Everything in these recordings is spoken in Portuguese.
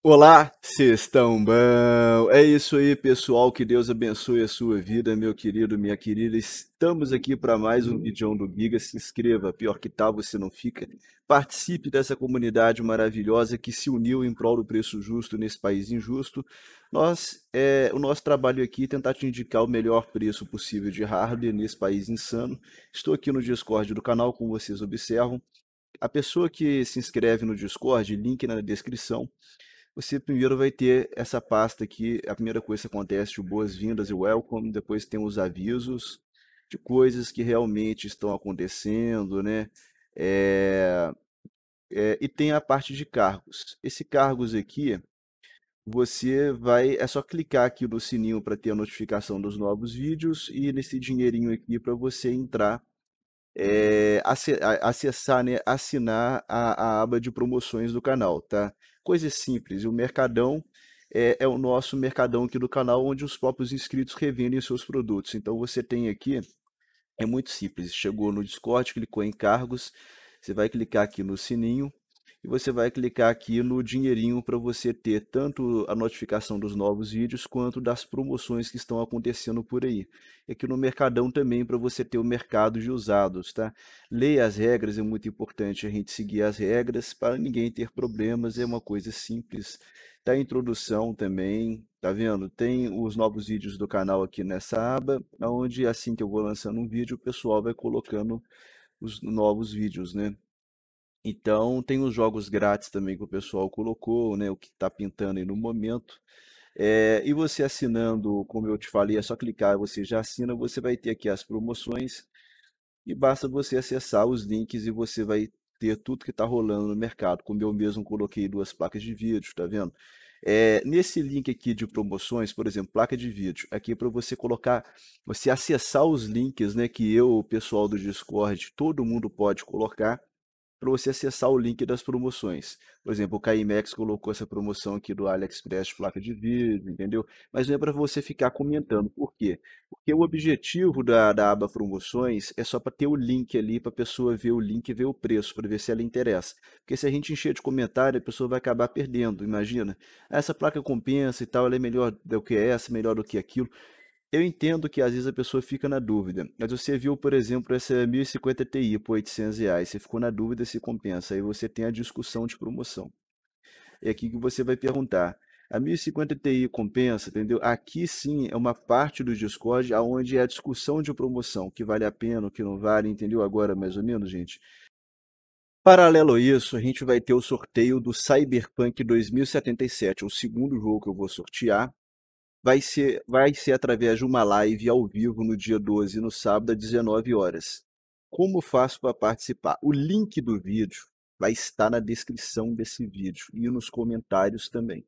Olá, vocês estão bom? É isso aí, pessoal. Que Deus abençoe a sua vida, meu querido, minha querida. Estamos aqui para mais um vídeo do Giga. Se inscreva, pior que tal, você não fica. Participe dessa comunidade maravilhosa que se uniu em prol do preço justo nesse país injusto. Nós, é, o nosso trabalho aqui é tentar te indicar o melhor preço possível de hardware nesse país insano. Estou aqui no Discord do canal, como vocês observam. A pessoa que se inscreve no Discord, link na descrição você primeiro vai ter essa pasta aqui. A primeira coisa que acontece, o boas-vindas e welcome. Depois tem os avisos de coisas que realmente estão acontecendo, né? É, é, e tem a parte de cargos. Esse cargos aqui, você vai, é só clicar aqui no sininho para ter a notificação dos novos vídeos e nesse dinheirinho aqui para você entrar, é, acessar, né, assinar a, a aba de promoções do canal, tá? coisa simples. O Mercadão é, é, o nosso mercadão aqui do canal, onde os próprios inscritos revendem seus produtos. Então você tem aqui, é muito simples. Chegou no Discord, clicou em cargos, você vai clicar aqui no sininho e você vai clicar aqui no dinheirinho para você ter tanto a notificação dos novos vídeos quanto das promoções que estão acontecendo por aí. E aqui no Mercadão também para você ter o mercado de usados, tá? Leia as regras, é muito importante a gente seguir as regras para ninguém ter problemas, é uma coisa simples. Tá a introdução também, tá vendo? Tem os novos vídeos do canal aqui nessa aba, onde assim que eu vou lançando um vídeo, o pessoal vai colocando os novos vídeos, né? Então, tem os jogos grátis também que o pessoal colocou, né? O que está pintando aí no momento. É, e você assinando, como eu te falei, é só clicar, você já assina, você vai ter aqui as promoções e basta você acessar os links e você vai ter tudo que está rolando no mercado. Como eu mesmo coloquei duas placas de vídeo, tá vendo? É, nesse link aqui de promoções, por exemplo, placa de vídeo, aqui para você colocar, você acessar os links, né, que eu, o pessoal do Discord, todo mundo pode colocar para você acessar o link das promoções. Por exemplo, o KMX colocou essa promoção aqui do AliExpress placa de vídeo, entendeu? Mas não é para você ficar comentando. Por quê? Porque o objetivo da, da aba promoções é só para ter o link ali, para a pessoa ver o link e ver o preço, para ver se ela interessa. Porque se a gente encher de comentário, a pessoa vai acabar perdendo, imagina. Ah, essa placa compensa e tal, ela é melhor do que essa, melhor do que aquilo. Eu entendo que às vezes a pessoa fica na dúvida, mas você viu, por exemplo, essa 1050 Ti por 800 reais, você ficou na dúvida se compensa, aí você tem a discussão de promoção. É aqui que você vai perguntar, a 1050 Ti compensa, entendeu? Aqui sim é uma parte do Discord onde é a discussão de promoção, que vale a pena, o que não vale, entendeu agora mais ou menos, gente? Paralelo a isso, a gente vai ter o sorteio do Cyberpunk 2077, o segundo jogo que eu vou sortear, vai ser, vai ser através de uma live ao vivo no dia 12, no sábado, às 19 horas. Como faço para participar? O link do vídeo vai estar na descrição desse vídeo e nos comentários também.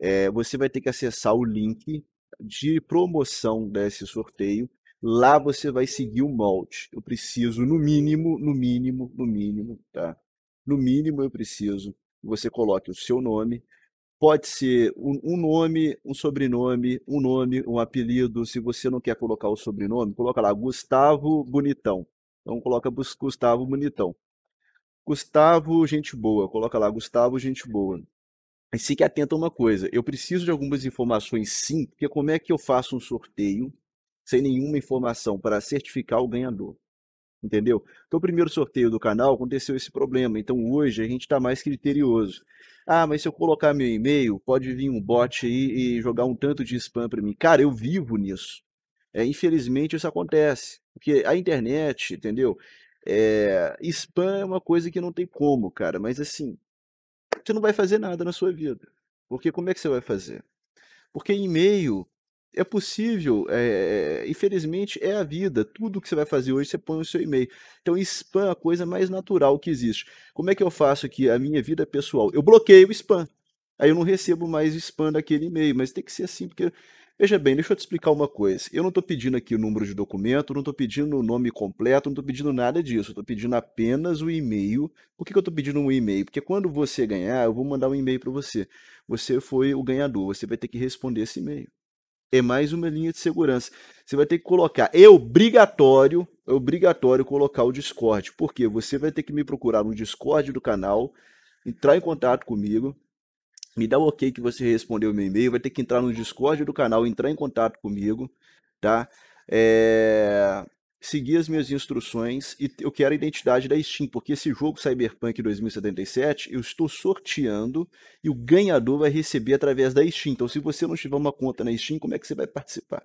É, você vai ter que acessar o link de promoção desse sorteio. Lá você vai seguir o molde. Eu preciso, no mínimo, no mínimo, no mínimo, tá? No mínimo eu preciso que você coloque o seu nome, pode ser um, nome, um sobrenome, um nome, um apelido. Se você não quer colocar o sobrenome, coloca lá Gustavo Bonitão. Então coloca Gustavo Bonitão. Gustavo, gente boa. Coloca lá Gustavo, gente boa. E fique atento a uma coisa. Eu preciso de algumas informações sim, porque como é que eu faço um sorteio sem nenhuma informação para certificar o ganhador? Entendeu? Então, o primeiro sorteio do canal aconteceu esse problema. Então, hoje a gente está mais criterioso. Ah, mas se eu colocar meu e-mail, pode vir um bot aí e jogar um tanto de spam para mim. Cara, eu vivo nisso. É, infelizmente isso acontece. Porque a internet, entendeu? É, spam é uma coisa que não tem como, cara. Mas assim, você não vai fazer nada na sua vida. Porque como é que você vai fazer? Porque e-mail é possível, é, infelizmente é a vida. Tudo que você vai fazer hoje você põe no seu e-mail. Então, spam é a coisa mais natural que existe. Como é que eu faço aqui a minha vida pessoal? Eu bloqueio o spam. Aí eu não recebo mais o spam daquele e-mail, mas tem que ser assim, porque Veja bem, deixa eu te explicar uma coisa. Eu não estou pedindo aqui o número de documento, não estou pedindo o nome completo, não estou pedindo nada disso. Estou pedindo apenas o e-mail. Por que, que eu estou pedindo um e-mail? Porque quando você ganhar, eu vou mandar um e-mail para você. Você foi o ganhador, você vai ter que responder esse e-mail é mais uma linha de segurança. Você vai ter que colocar, é obrigatório, é obrigatório colocar o Discord, porque você vai ter que me procurar no Discord do canal, entrar em contato comigo, me dá o ok que você respondeu meu e-mail, vai ter que entrar no Discord do canal, entrar em contato comigo, tá? É, seguir as minhas instruções e eu quero a identidade da Steam, porque esse jogo Cyberpunk 2077 eu estou sorteando e o ganhador vai receber através da Steam. Então, se você não tiver uma conta na Steam, como é que você vai participar?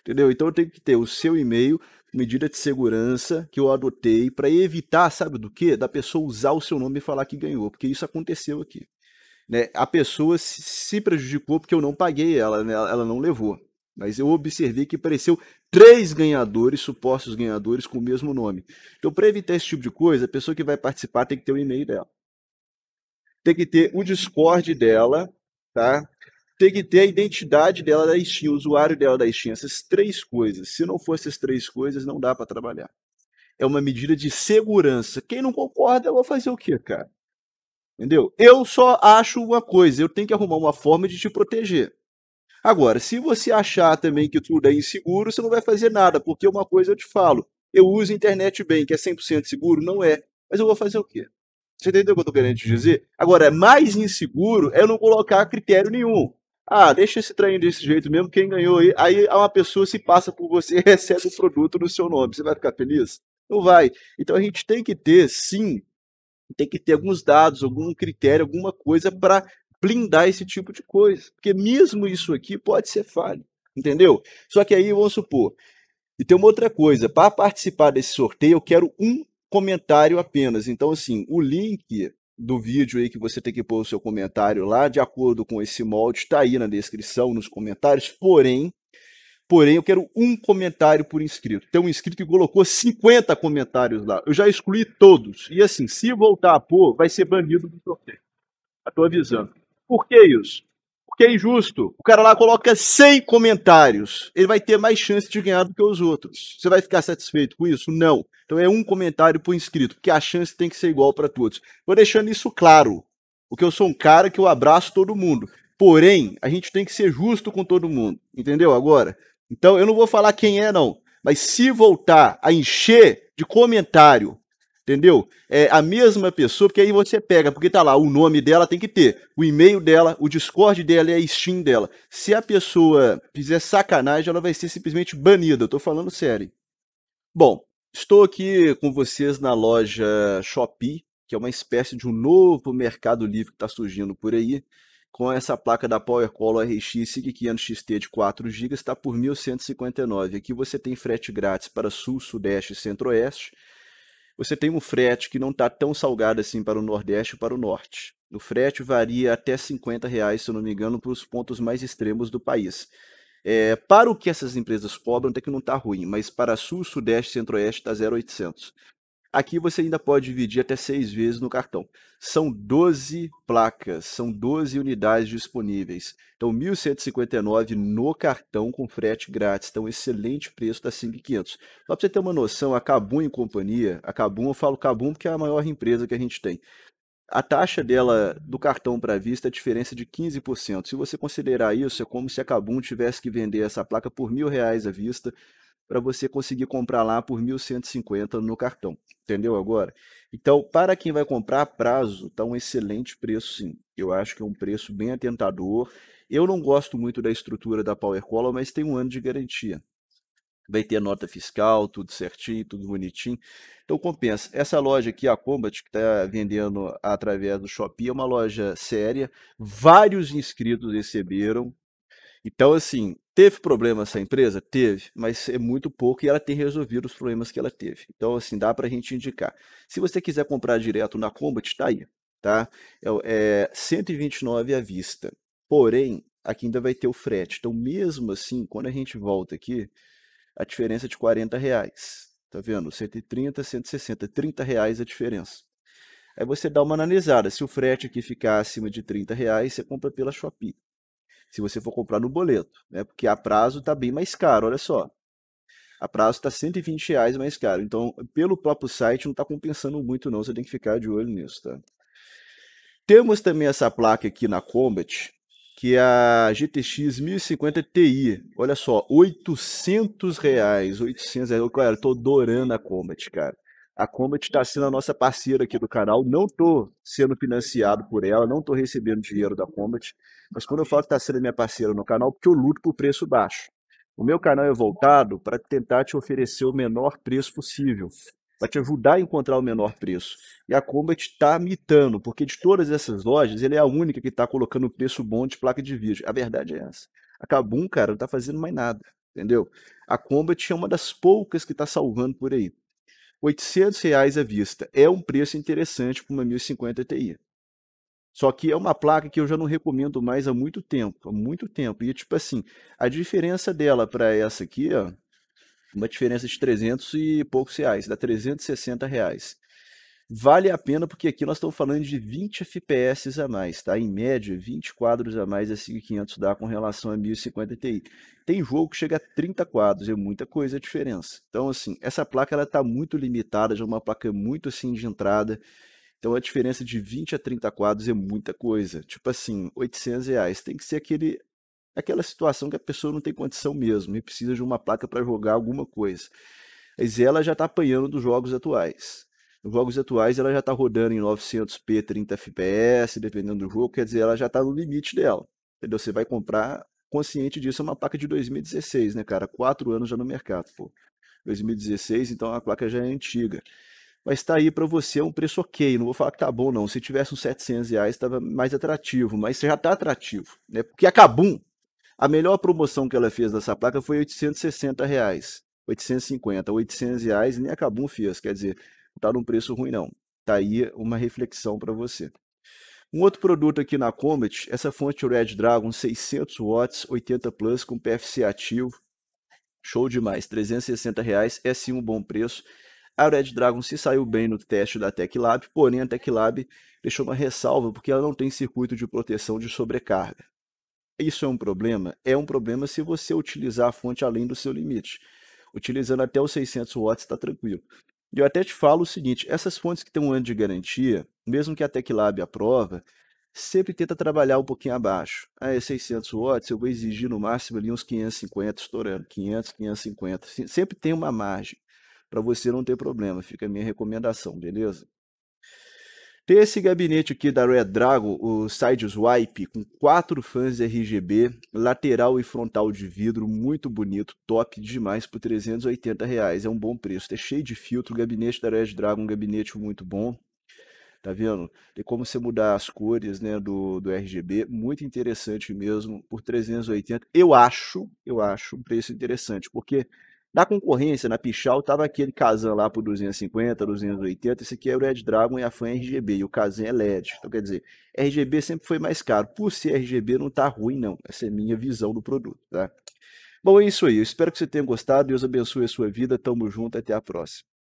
Entendeu? Então eu tenho que ter o seu e-mail, medida de segurança que eu adotei para evitar, sabe do que? Da pessoa usar o seu nome e falar que ganhou, porque isso aconteceu aqui. Né? A pessoa se prejudicou porque eu não paguei ela, né? ela não levou. Mas eu observei que apareceu três ganhadores, supostos ganhadores, com o mesmo nome. Então, para evitar esse tipo de coisa, a pessoa que vai participar tem que ter o e-mail dela. Tem que ter o Discord dela, tá? tem que ter a identidade dela da Steam, o usuário dela da Steam, essas três coisas. Se não for essas três coisas, não dá para trabalhar. É uma medida de segurança. Quem não concorda, eu vou fazer o quê, cara? Entendeu? Eu só acho uma coisa, eu tenho que arrumar uma forma de te proteger. Agora, se você achar também que tudo é inseguro, você não vai fazer nada, porque uma coisa eu te falo, eu uso internet bem, que é 100% seguro? Não é. Mas eu vou fazer o quê? Você entendeu o que eu estou querendo te dizer? Agora, mais inseguro é eu não colocar critério nenhum. Ah, deixa esse trem desse jeito mesmo, quem ganhou aí. Aí uma pessoa se passa por você e recebe o produto no seu nome. Você vai ficar feliz? Não vai. Então a gente tem que ter, sim, tem que ter alguns dados, algum critério, alguma coisa para blindar esse tipo de coisa. Porque mesmo isso aqui pode ser falho. Entendeu? Só que aí, vamos supor. E tem uma outra coisa. Para participar desse sorteio, eu quero um comentário apenas. Então, assim, o link do vídeo aí que você tem que pôr o seu comentário lá, de acordo com esse molde, está aí na descrição, nos comentários, porém, porém eu quero um comentário por inscrito. Tem um inscrito que colocou 50 comentários lá, eu já excluí todos, e assim, se voltar a pôr, vai ser banido do sorteio. Estou avisando. Por que isso? Porque é injusto. O cara lá coloca 100 comentários. Ele vai ter mais chance de ganhar do que os outros. Você vai ficar satisfeito com isso? Não. Então é um comentário por inscrito, porque a chance tem que ser igual para todos. Vou deixando isso claro. Porque eu sou um cara que eu abraço todo mundo. Porém, a gente tem que ser justo com todo mundo. Entendeu agora? Então eu não vou falar quem é, não. Mas se voltar a encher de comentário Entendeu? É a mesma pessoa, porque aí você pega, porque tá lá, o nome dela tem que ter, o e-mail dela, o Discord dela e a Steam dela. Se a pessoa fizer sacanagem, ela vai ser simplesmente banida. Eu tô falando sério. Bom, estou aqui com vocês na loja Shopee, que é uma espécie de um novo mercado livre que está surgindo por aí. Com essa placa da PowerColor RX 5500 XT de 4 GB, está por 1.159. Aqui você tem frete grátis para Sul, Sudeste e Centro-Oeste você tem um frete que não está tão salgado assim para o Nordeste e para o Norte. O frete varia até 50 reais, se eu não me engano, para os pontos mais extremos do país. É, para o que essas empresas cobram, até que não está ruim, mas para Sul, Sudeste e Centro-Oeste está 0,800. Aqui você ainda pode dividir até seis vezes no cartão. São 12 placas, são 12 unidades disponíveis. Então, 1.159 no cartão com frete grátis. Então, excelente preço da 5.500. Só para você ter uma noção, a Cabum e companhia, a Cabum, eu falo Cabum porque é a maior empresa que a gente tem. A taxa dela do cartão para vista é diferença de 15%. Se você considerar isso, é como se a Cabum tivesse que vender essa placa por mil reais à vista para você conseguir comprar lá por 1.150 no cartão. Entendeu agora? Então, para quem vai comprar a prazo, está um excelente preço sim. Eu acho que é um preço bem atentador. Eu não gosto muito da estrutura da Power Color, mas tem um ano de garantia. Vai ter nota fiscal, tudo certinho, tudo bonitinho. Então compensa. Essa loja aqui, a Combat, que está vendendo através do Shopee, é uma loja séria. Vários inscritos receberam. Então, assim, teve problema essa empresa? Teve, mas é muito pouco e ela tem resolvido os problemas que ela teve. Então, assim, dá para a gente indicar. Se você quiser comprar direto na Combat, está aí, tá? É, é 129 à vista. Porém, aqui ainda vai ter o frete. Então, mesmo assim, quando a gente volta aqui, a diferença é de 40 reais. Tá vendo? 130, 160, 30 reais a diferença. Aí você dá uma analisada. Se o frete aqui ficar acima de 30 reais, você compra pela Shopee se você for comprar no boleto, né? Porque a prazo está bem mais caro, olha só. A prazo está 120 reais mais caro. Então, pelo próprio site, não está compensando muito não. Você tem que ficar de olho nisso, tá? Temos também essa placa aqui na Combat, que é a GTX 1050 Ti. Olha só, 800 reais. 800 reais. Cara, eu tô adorando a Combat, cara. A Combat está sendo a nossa parceira aqui do canal. Não estou sendo financiado por ela, não estou recebendo dinheiro da Combat. Mas quando eu falo que está sendo minha parceira no canal, porque eu luto por preço baixo. O meu canal é voltado para tentar te oferecer o menor preço possível, para te ajudar a encontrar o menor preço. E a Combat está mitando, porque de todas essas lojas, ele é a única que está colocando preço bom de placa de vídeo. A verdade é essa. A Kabum, cara, não está fazendo mais nada, entendeu? A Combat é uma das poucas que está salvando por aí. 800 reais à vista. É um preço interessante para uma 1050 Ti. Só que é uma placa que eu já não recomendo mais há muito tempo, há muito tempo. E tipo assim, a diferença dela para essa aqui, ó, uma diferença de 300 e poucos reais, dá 360 reais. Vale a pena porque aqui nós estamos falando de 20 FPS a mais, tá? Em média, 20 quadros a mais a 5500 dá com relação a 1050 Ti. Tem jogo que chega a 30 quadros, é muita coisa a diferença. Então, assim, essa placa ela está muito limitada, já é uma placa muito assim de entrada. Então a diferença de 20 a 30 quadros é muita coisa. Tipo assim, 800 reais. Tem que ser aquele, aquela situação que a pessoa não tem condição mesmo e precisa de uma placa para jogar alguma coisa. Mas ela já está apanhando dos jogos atuais. Nos jogos atuais ela já está rodando em 900p 30 fps, dependendo do jogo, quer dizer, ela já está no limite dela. Entendeu? Você vai comprar consciente disso, é uma placa de 2016, né, cara? Quatro anos já no mercado, pô. 2016, então a placa já é antiga. Mas está aí para você, é um preço ok. Não vou falar que tá bom, não. Se tivesse uns 700 reais, estava mais atrativo. Mas já está atrativo, né? Porque a a melhor promoção que ela fez dessa placa foi 860 reais. 850, 800 reais, nem a Kabum fez. Quer dizer, está num preço ruim não. Tá aí uma reflexão para você. Um outro produto aqui na Comet, essa fonte Red Dragon 600 watts, 80 plus com PFC ativo. Show demais, 360 reais, é sim um bom preço. A Red Dragon se saiu bem no teste da TechLab, porém a TechLab deixou uma ressalva porque ela não tem circuito de proteção de sobrecarga. Isso é um problema? É um problema se você utilizar a fonte além do seu limite. Utilizando até os 600 watts está tranquilo. E eu até te falo o seguinte, essas fontes que têm um ano de garantia, mesmo que a TechLab aprova, sempre tenta trabalhar um pouquinho abaixo. Ah, é 600 watts, eu vou exigir no máximo ali uns 550 estourando, 500, 550. Sempre tem uma margem para você não ter problema, fica a minha recomendação, beleza? Tem esse gabinete aqui da Red Dragon, o Side Swipe, com quatro fãs RGB, lateral e frontal de vidro, muito bonito, top demais por 380 reais, é um bom preço. É cheio de filtro, o gabinete da Red Dragon, um gabinete muito bom. Tá vendo? Tem como você mudar as cores né, do, do RGB, muito interessante mesmo, por 380. Eu acho, eu acho um preço interessante, porque da concorrência, na Pichal, tava aquele Kazan lá por 250, 280. Esse aqui é o Red Dragon e a fã RGB. E o Kazan é LED. Então, quer dizer, RGB sempre foi mais caro. Por ser RGB, não tá ruim, não. Essa é a minha visão do produto, tá? Bom, é isso aí. Eu espero que você tenha gostado. Deus abençoe a sua vida. Tamo junto. Até a próxima.